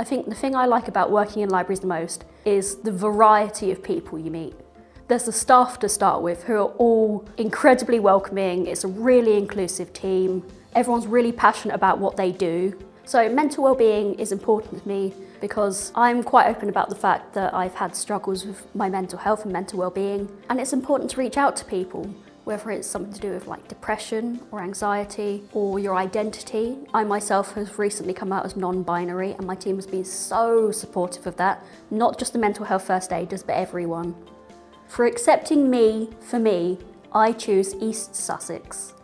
I think the thing I like about working in libraries the most is the variety of people you meet. There's the staff to start with who are all incredibly welcoming. It's a really inclusive team. Everyone's really passionate about what they do. So mental well-being is important to me because I'm quite open about the fact that I've had struggles with my mental health and mental well-being and it's important to reach out to people whether it's something to do with like depression or anxiety or your identity. I myself have recently come out as non-binary and my team has been so supportive of that, not just the mental health first aiders but everyone. For accepting me, for me, I choose East Sussex.